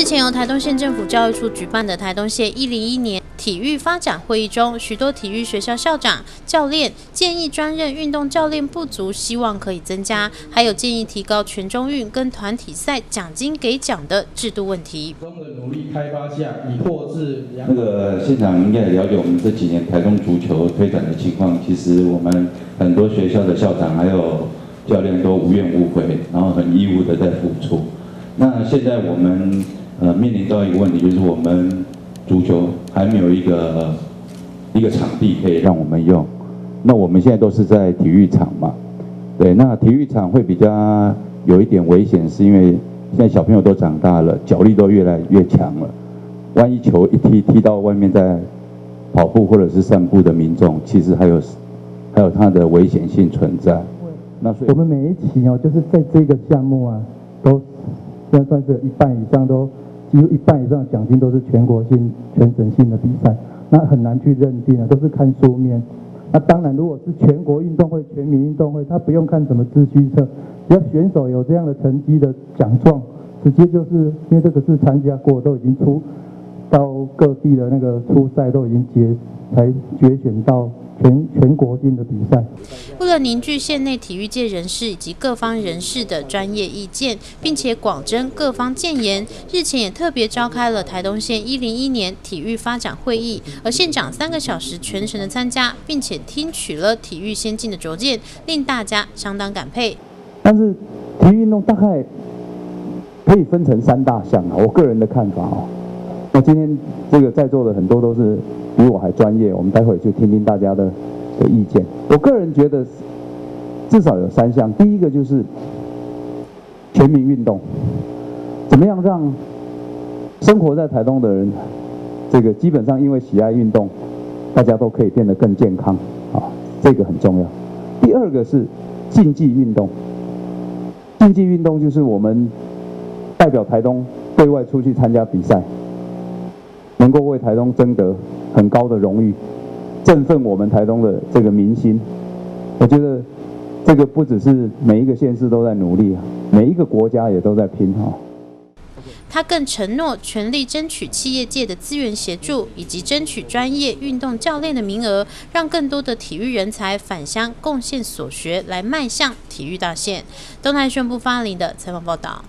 日前由台东县政府教育处举办的台东县一零一年体育发展会议中，许多体育学校校长、教练建议专任运动教练不足，希望可以增加，还有建议提高全中运跟团体赛奖金给奖的制度问题。努力开发下，以获致那个现场应该也了解我们这几年台东足球推展的情况，其实我们很多学校的校长还有教练都无怨无悔，然后很义务的在付出。那现在我们呃面临到一个问题，就是我们足球还没有一个一个场地可以让我们用。那我们现在都是在体育场嘛，对，那体育场会比较有一点危险，是因为现在小朋友都长大了，脚力都越来越强了。万一球一踢踢到外面，在跑步或者是散步的民众，其实还有还有它的危险性存在。那所以我们每一期哦，就是在这个项目啊，都现在算是一半以上都几乎一半以上的奖金都是全国性、全省性的比赛，那很难去认定啊，都是看书面。那当然，如果是全国运动会、全民运动会，他不用看什么资须册，只要选手有这样的成绩的奖状，直接就是因为这个是参加过，都已经出到各地的那个初赛都已经结才决选到全全国性的比赛。为了凝聚县内体育界人士以及各方人士的专业意见，并且广征各方建言，日前也特别召开了台东县一零一年体育发展会议，而县长三个小时全程的参加，并且听取了体育先进的拙见，令大家相当感佩。但是体育运动大概可以分成三大项啊，我个人的看法哦。那今天这个在座的很多都是比我还专业，我们待会就听听大家的的意见。我个人觉得至少有三项，第一个就是全民运动，怎么样让生活在台东的人，这个基本上因为喜爱运动，大家都可以变得更健康啊，这个很重要。第二个是竞技运动，竞技运动就是我们代表台东对外出去参加比赛。能够为台东争得很高的荣誉，振奋我们台东的这个民心。我觉得这个不只是每一个县市都在努力啊，每一个国家也都在拼哈。他更承诺全力争取企业界的资源协助，以及争取专业运动教练的名额，让更多的体育人才返乡贡献所学，来迈向体育大县。东台宣布发林的采访报道。